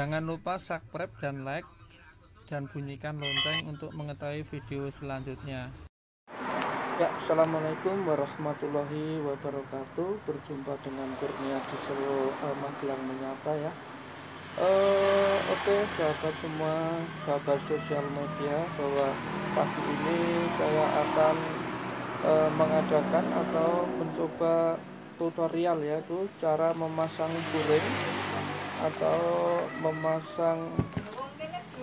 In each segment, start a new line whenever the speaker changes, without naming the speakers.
Jangan lupa subscribe dan like dan bunyikan lonceng untuk mengetahui video selanjutnya. Ya, Assalamualaikum warahmatullahi wabarakatuh. Berjumpa dengan Kurnia di Solo uh, Magelang menyapa ya. Uh, Oke, okay, sahabat semua, sahabat sosial media, bahwa pagi ini saya akan uh, mengadakan atau mencoba tutorial yaitu cara memasang buring atau memasang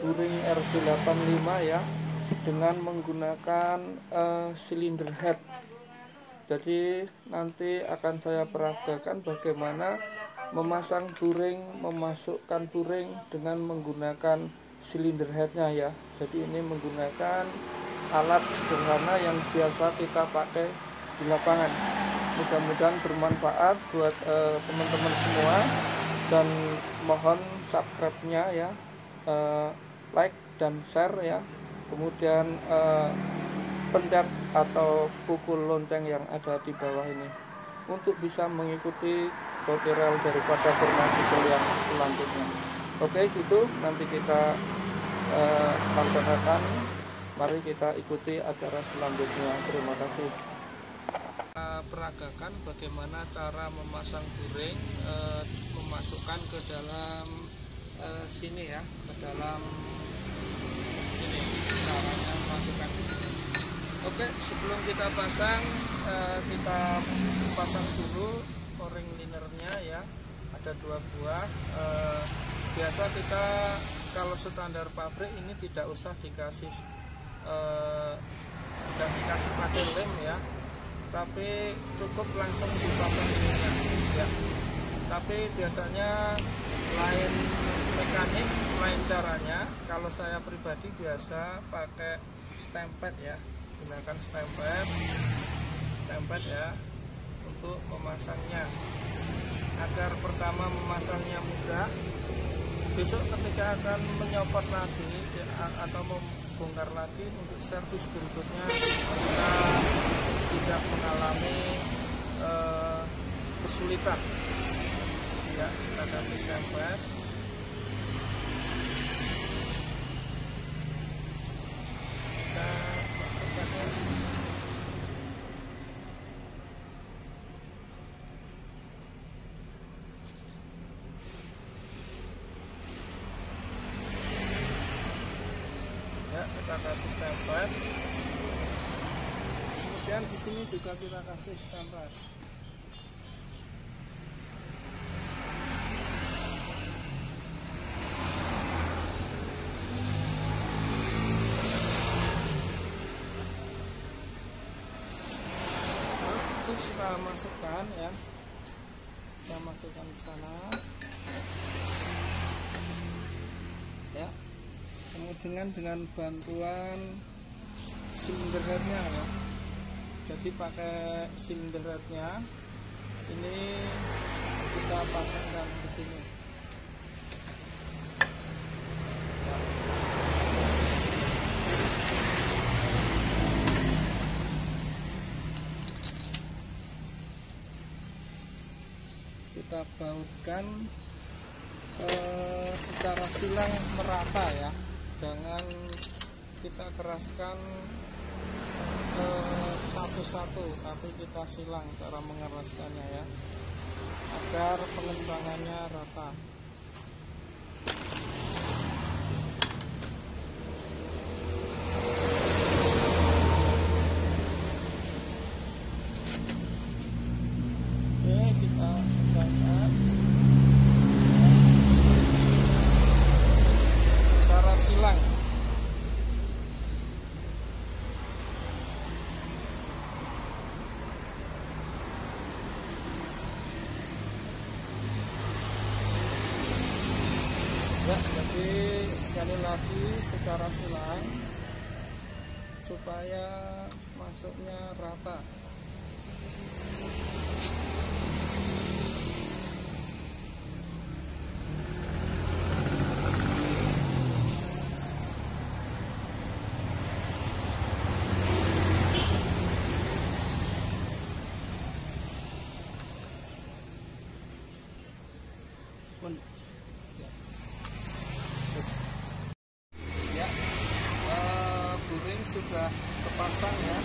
buring RB85 ya dengan menggunakan uh, cylinder head. Jadi nanti akan saya peragakan bagaimana memasang buring memasukkan buring dengan menggunakan silinder headnya ya. Jadi ini menggunakan alat sederhana yang biasa kita pakai di lapangan. Mudah-mudahan bermanfaat buat eh, teman-teman uh, semua dan mohon subscribe-nya ya uh, like dan share ya. Kemudian uh, pencet atau pukul lonceng yang ada di bawah ini untuk bisa mengikuti tutorial daripada diesel yang selanjutnya. Oke gitu. Nanti kita uh, mari kita ikuti acara selanjutnya. Terima kasih. Peragakan bagaimana cara memasang e, memasukkan ke dalam e, sini ya ke dalam caranya masukkan di sini. Oke sebelum kita pasang eh, kita pasang dulu o-ring linernya ya. Ada dua buah. Eh, biasa kita kalau standar pabrik ini tidak usah dikasih eh, tidak dikasih pakai lem ya. Tapi cukup langsung dipasang linernya ya tapi biasanya lain mekanik lain caranya. Kalau saya pribadi biasa pakai stempet ya. Gunakan stempet stempet ya untuk memasangnya. Agar pertama memasangnya mudah. Besok ketika akan menyopot lagi atau membongkar lagi untuk servis berikutnya kita tidak mengalami uh, kesulitan ya kita kasih stempet kita kasih stempel. Kemudian di sini juga kita kasih stempel kita masukkan ya. Kita masukkan ke sana. Ya. Kemudian dengan bantuan silinder headnya ya. Jadi pakai silinder headnya ini kita pasangkan ke sini kita bautkan eh, secara silang merata ya. Jangan kita keraskan eh, satu-satu eh, tapi kita silang cara mengeraskannya ya agar pengembangannya rata ya jadi sekali lagi secara silang supaya masuknya rata terpasang ya.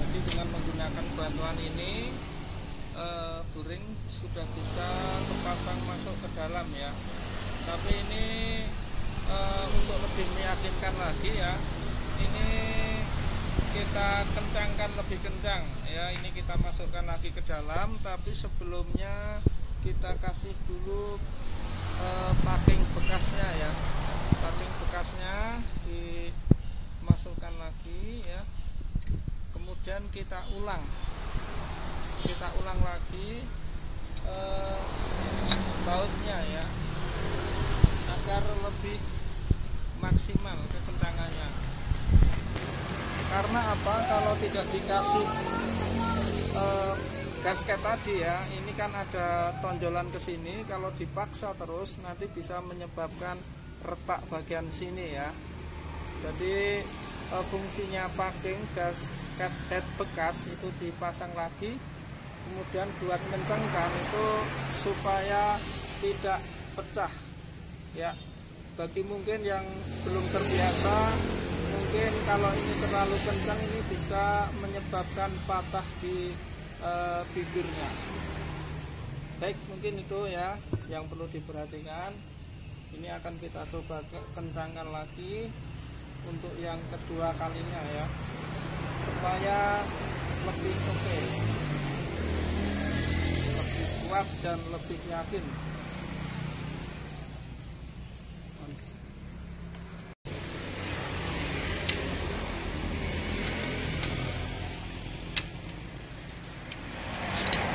Jadi dengan menggunakan bantuan ini uh, buring sudah bisa terpasang masuk ke dalam ya. Tapi ini uh, untuk lebih meyakinkan lagi ya ini kita kencangkan lebih kencang ya. Ini kita masukkan lagi ke dalam tapi sebelumnya kita kasih dulu uh, packing bekasnya ya. Packing bekasnya dimasukkan lagi ya. Kemudian kita ulang. Kita ulang lagi eh, bautnya ya. Agar lebih maksimal kekencangannya karena apa? Kalau tidak dikasih eh, gasket tadi ya ini kan ada tonjolan ke sini. Kalau dipaksa terus nanti bisa menyebabkan retak bagian sini ya jadi eh, fungsinya packing gas head bekas itu dipasang lagi kemudian buat mencengkan itu supaya tidak pecah. Ya bagi mungkin yang belum terbiasa mungkin kalau ini terlalu kencang ini bisa menyebabkan patah di e, bibirnya. Baik mungkin itu ya yang perlu diperhatikan. Ini akan kita coba kencangkan lagi untuk yang kedua kalinya ya. Supaya lebih oke. Okay kuat dan lebih yakin.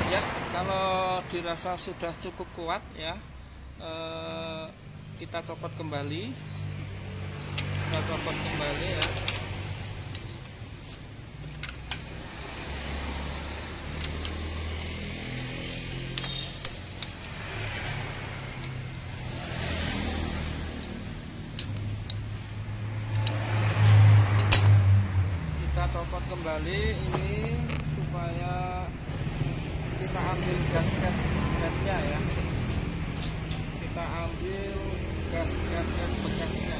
Ya kalau dirasa sudah cukup kuat ya eh, kita copot kembali kita copot kembali ya. Copot kembali ini supaya kita ambil gasket headnya ya. Kita ambil gasket bekasnya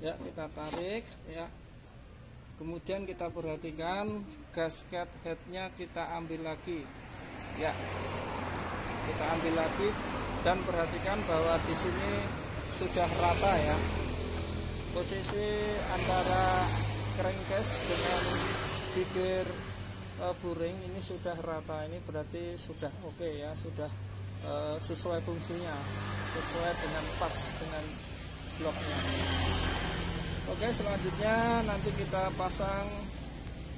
ya kita tarik ya. Kemudian kita perhatikan gasket headnya kita ambil lagi ya. Kita ambil lagi dan perhatikan bahwa di sini sudah rata ya. Posisi antara crankcase dengan bibir e, buring ini sudah rata. Ini berarti sudah oke okay ya. Sudah e, sesuai fungsinya sesuai dengan pas dengan bloknya Oke selanjutnya nanti kita pasang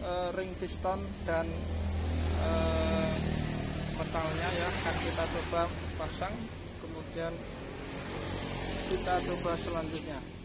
uh, ring piston dan uh, metalnya ya. Akan kita coba pasang kemudian kita coba selanjutnya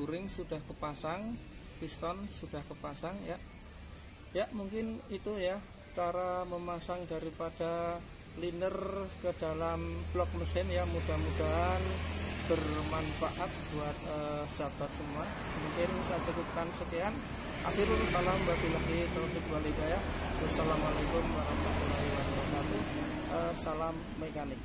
buring sudah kepasang piston sudah kepasang ya. Ya mungkin itu ya cara memasang daripada liner ke dalam blok mesin ya. Mudah-mudahan bermanfaat buat uh, sahabat semua. Mungkin saya cukupkan sekian. Akhirul kalam wabillahi taufiq walhidayah wassalamualaikum warahmatullahi wabarakatuh. Uh, salam mekanik